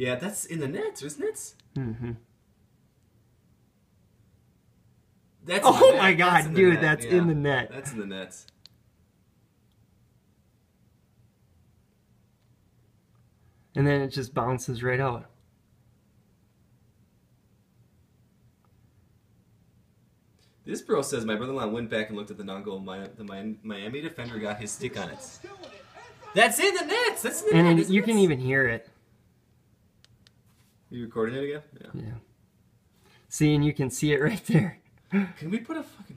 Yeah, that's in the net, isn't it? Mm-hmm. That's Oh my god, the dude, net, that's yeah. in the net. That's in the net. And then it just bounces right out. This bro says my brother-in-law went back and looked at the non-goal. My, the Miami defender got his stick on it. That's in the net. That's in the And net. isn't you it? can even hear it. You recording it again? Yeah. Yeah. See, and you can see it right there. Can we put a fucking